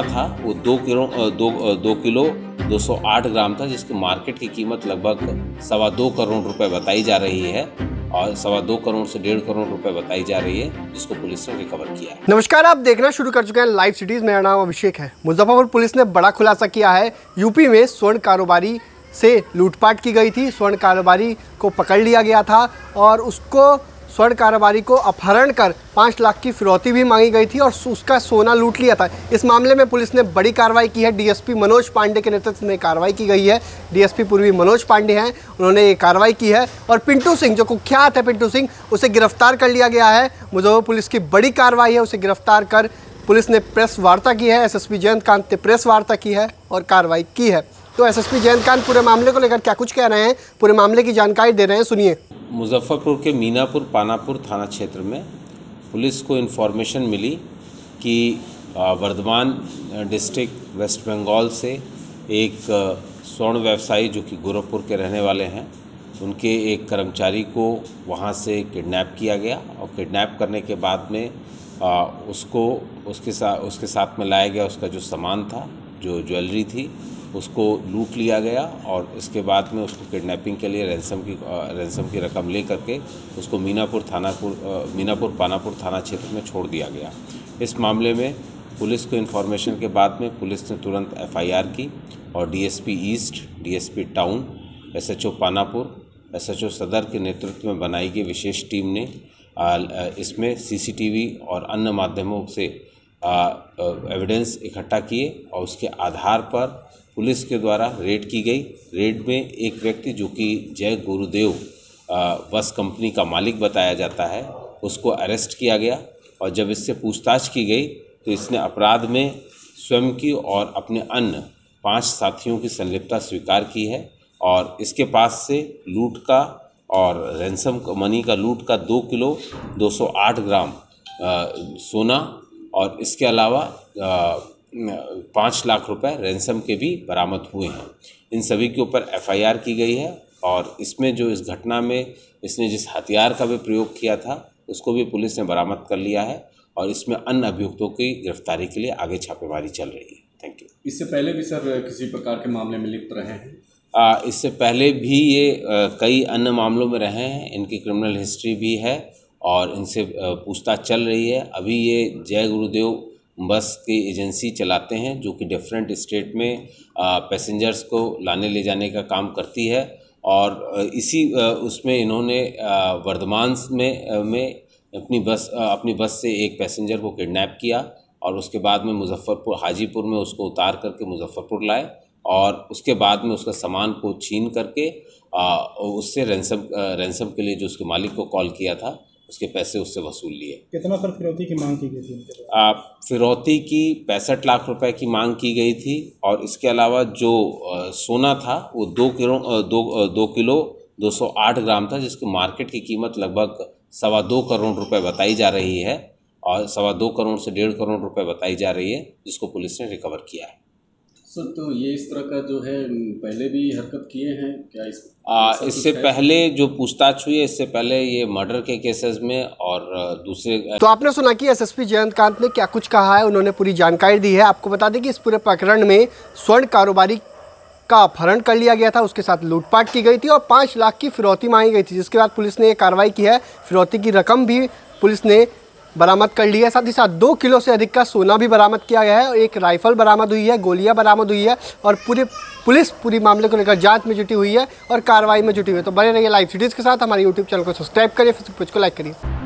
सोना था, वो दो किलो दो दो किलो 208 ग्राम था, जिसकी मार्केट की कीमत लगभग सवा दो करोड़ रुपए बताई जा रही है और सवा दो करोड़ से डेढ़ करोड़ रुपए बताई जा रही है, जिसको पुलिस ने रिकवर किया है। नमस्कार, आप देखना शुरू कर चुके हैं लाइव सिटीज़ मेरा नाम अभिषेक है। मुजफ्फरपुर पुलिस ने बड़ा खुलासा किया है। यूपी में स्वर्ण कारोबारी से लूटपाट की गई थी। स्वर्ण कारोबारी को पकड़ लिया गया था और उसको स्वर्ण कारोबारी को अपहरण कर पाँच लाख की फिरौती भी मांगी गई थी और उसका सोना लूट लिया था। इस मामले में पुलिस ने बड़ी कार्रवाई की है। डीएसपी मनोज पांडे के नेतृत्व में कार्रवाई की गई है। डीएसपी पूर्वी मनोज पांडे हैं। उन्होंने ये कार्रवाई की है और पिंटू सिंह, जो कुख्यात है पिंटू सिंह, उसे गिरफ़्तार कर लिया गया है। मुजफ्फर पुलिस की बड़ी कार्रवाई है, उसे गिरफ़्तार कर पुलिस ने प्रेस वार्ता की है। एसएसपी जयंत कांत ने प्रेस वार्ता की है और कार्रवाई की है। तो एसएसपी जयंत कांत, पूरे मामले को लेकर क्या कुछ कह रहे हैं? पूरे मामले की जानकारी दे रहे हैं। सुनिए। मुजफ्फरपुर के मीनापुर पानापुर थाना क्षेत्र में पुलिस को इन्फॉर्मेशन मिली कि वर्धमान डिस्ट्रिक्ट वेस्ट बंगाल से एक स्वर्ण व्यवसायी जो कि गोरखपुर के रहने वाले हैं, उनके एक कर्मचारी को वहाँ से किडनैप किया गया और किडनैप करने के बाद में उसको, उसके साथ उसके साथ में लाया गया उसका जो सामान था, जो ज्वेलरी थी उसको लूट लिया गया और इसके बाद में उसको किडनैपिंग के लिए रैंसम की रैंसम की रकम ले करके उसको मीनापुर थानापुर मीनापुर पानापुर थाना क्षेत्र में छोड़ दिया गया। इस मामले में पुलिस को इन्फॉर्मेशन के बाद में पुलिस ने तुरंत एफआईआर की और DSP east DSP town SHO Panapur SHO Sadar के नेतृत्व में बनाई गई विशेष टीम ने इसमें सीसीटीवी और अन्य माध्यमों से एविडेंस इकट्ठा किए और उसके आधार पर पुलिस के द्वारा रेड की गई। रेड में एक व्यक्ति जो कि जय गुरुदेव बस कंपनी का मालिक बताया जाता है उसको अरेस्ट किया गया और जब इससे पूछताछ की गई तो इसने अपराध में स्वयं की और अपने अन्य पाँच साथियों की संलिप्तता स्वीकार की है और इसके पास से लूट का और रैंसम मनी का लूट का दो किलो 208 ग्राम आ, सोना और इसके अलावा पाँच लाख रुपए रैंसम के भी बरामद हुए हैं। इन सभी के ऊपर एफआईआर की गई है और इसमें जो इस घटना में इसने जिस हथियार का भी प्रयोग किया था उसको भी पुलिस ने बरामद कर लिया है और इसमें अन्य अभियुक्तों की गिरफ्तारी के लिए आगे छापेमारी चल रही है। थैंक यू इससे पहले भी सर किसी प्रकार के मामले में लिप्त रहे हैं? आ, इससे पहले भी ये आ, कई अन्य मामलों में रहे हैं। इनकी क्रिमिनल हिस्ट्री भी है। और इनसे पूछताछ चल रही है। अभी ये जय गुरुदेव बस की एजेंसी चलाते हैं, जो कि डिफरेंट स्टेट में पैसेंजर्स को लाने ले जाने का काम करती है। और इसी उसमें इन्होंने वर्धमान में में अपनी बस अपनी बस से एक पैसेंजर को किडनैप किया और उसके बाद में मुजफ्फरपुर, हाजीपुर में उसको उतार करके मुजफ्फरपुर लाए और उसके बाद में उसका सामान को छीन करके उससे रैंसम रैंसम के लिए जो उसके मालिक को कॉल किया था उसके पैसे उससे वसूल लिए। कितना सर फिरौती की मांग की गई थी आप फिरौती की पैंसठ लाख रुपए की मांग की गई थी और इसके अलावा जो सोना था वो दो किलो दो दो किलो 208 ग्राम था जिसकी मार्केट की कीमत लगभग सवा दो करोड़ रुपए बताई जा रही है और सवा दो करोड़ से डेढ़ करोड़ रुपए बताई जा रही है जिसको पुलिस ने रिकवर किया है। सर तो ये इस तरह का जो है पहले भी हरकत किए हैं? क्या इस आ, इससे पहले जो पूछताछ हुई है इससे पहले ये मर्डर के केसेस में और दूसरे तो आपने सुना कि एसएसपी जयंत कांत ने क्या कुछ कहा है? उन्होंने पूरी जानकारी दी है। आपको बता दें कि इस पूरे प्रकरण में स्वर्ण कारोबारी का अपहरण कर लिया गया था। उसके साथ लूटपाट की गई थी और पाँच लाख की फिरौती मांगी गई थी जिसके बाद पुलिस ने ये कार्रवाई की है। फिरौती की रकम भी पुलिस ने बरामद कर लिया है। साथ ही साथ दो किलो से अधिक का सोना भी बरामद किया गया है और एक राइफल बरामद हुई है, गोलियाँ बरामद हुई है और पूरे पुलिस पूरी मामले को लेकर जाँच में जुटी हुई है और कार्रवाई में जुटी हुई है। तो बने रहिए लाइव सीडीज़ के साथ। हमारे यूट्यूब चैनल को सब्सक्राइब करिए फेसबुक पेज को लाइक करिए।